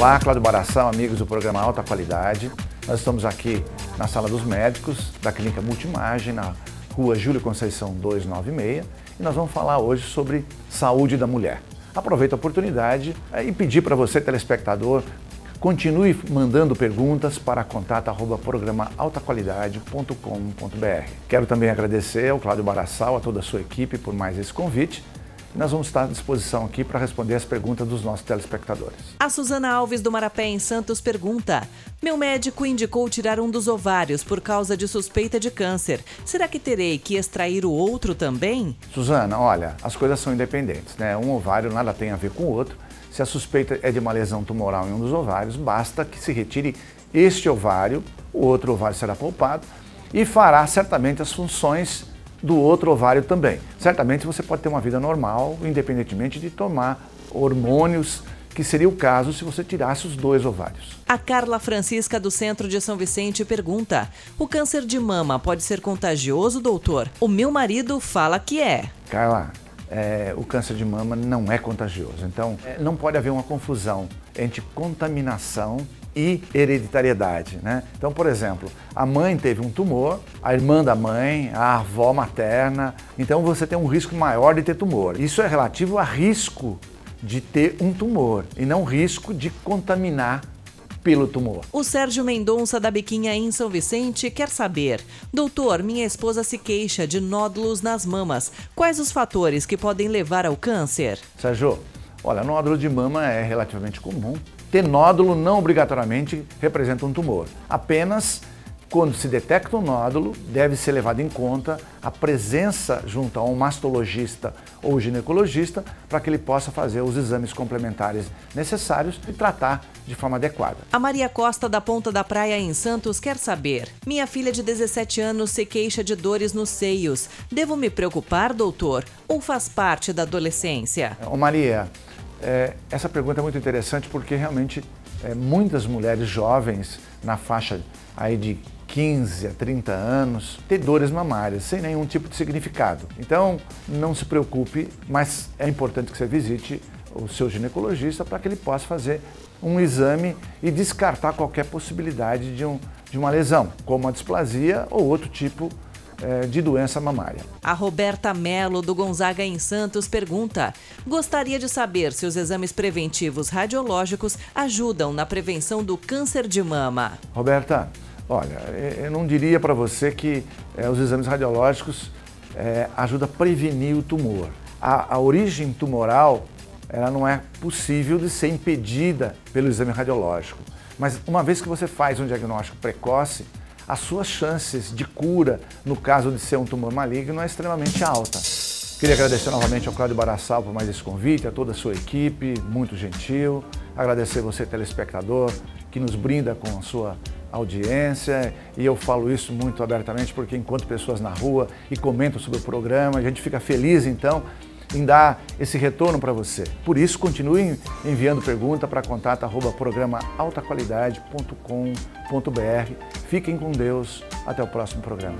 Olá, Cláudio Baração, amigos do programa Alta Qualidade. Nós estamos aqui na Sala dos Médicos da Clínica Multimagem, na rua Júlio Conceição 296, e nós vamos falar hoje sobre saúde da mulher. Aproveito a oportunidade eh, e pedir para você, telespectador, continue mandando perguntas para contato@programa-altaqualidade.com.br. Quero também agradecer ao Cláudio Baraçal, a toda a sua equipe por mais esse convite nós vamos estar à disposição aqui para responder as perguntas dos nossos telespectadores. A Suzana Alves do Marapé, em Santos, pergunta: Meu médico indicou tirar um dos ovários por causa de suspeita de câncer. Será que terei que extrair o outro também? Suzana, olha, as coisas são independentes, né? Um ovário nada tem a ver com o outro. Se a suspeita é de uma lesão tumoral em um dos ovários, basta que se retire este ovário, o outro ovário será poupado e fará certamente as funções do outro ovário também. Certamente você pode ter uma vida normal, independentemente de tomar hormônios, que seria o caso se você tirasse os dois ovários. A Carla Francisca do Centro de São Vicente pergunta: O câncer de mama pode ser contagioso, doutor? O meu marido fala que é. Carla, é, o câncer de mama não é contagioso. Então, é, não pode haver uma confusão entre contaminação e hereditariedade. Né? Então, por exemplo, a mãe teve um tumor, a irmã da mãe, a avó materna, então você tem um risco maior de ter tumor. Isso é relativo a risco de ter um tumor e não risco de contaminar pelo tumor. O Sérgio Mendonça da Biquinha em São Vicente quer saber: Doutor, minha esposa se queixa de nódulos nas mamas. Quais os fatores que podem levar ao câncer? Sérgio, olha, nódulo de mama é relativamente comum ter nódulo não obrigatoriamente representa um tumor. Apenas quando se detecta um nódulo, deve ser levado em conta a presença junto a um mastologista ou ginecologista para que ele possa fazer os exames complementares necessários e tratar de forma adequada. A Maria Costa da Ponta da Praia em Santos quer saber: Minha filha de 17 anos se queixa de dores nos seios. Devo me preocupar, doutor? Ou faz parte da adolescência? Ô Maria, é, essa pergunta é muito interessante porque realmente é, muitas mulheres jovens na faixa aí de 15 a 30 anos têm dores mamárias sem nenhum tipo de significado. Então não se preocupe, mas é importante que você visite o seu ginecologista para que ele possa fazer um exame e descartar qualquer possibilidade de, um, de uma lesão, como a displasia ou outro tipo de é, de doença mamária. A Roberta Melo, do Gonzaga em Santos, pergunta: Gostaria de saber se os exames preventivos radiológicos ajudam na prevenção do câncer de mama. Roberta, olha, eu não diria para você que é, os exames radiológicos é, ajudam a prevenir o tumor. A, a origem tumoral ela não é possível de ser impedida pelo exame radiológico. Mas uma vez que você faz um diagnóstico precoce, as suas chances de cura, no caso de ser um tumor maligno, é extremamente alta. Queria agradecer novamente ao Cláudio Barassal por mais esse convite, a toda a sua equipe, muito gentil. Agradecer você, telespectador, que nos brinda com a sua audiência. E eu falo isso muito abertamente porque enquanto pessoas na rua e comentam sobre o programa, a gente fica feliz então em dar esse retorno para você. Por isso, continue enviando pergunta para contato programa. Fiquem com Deus. Até o próximo programa.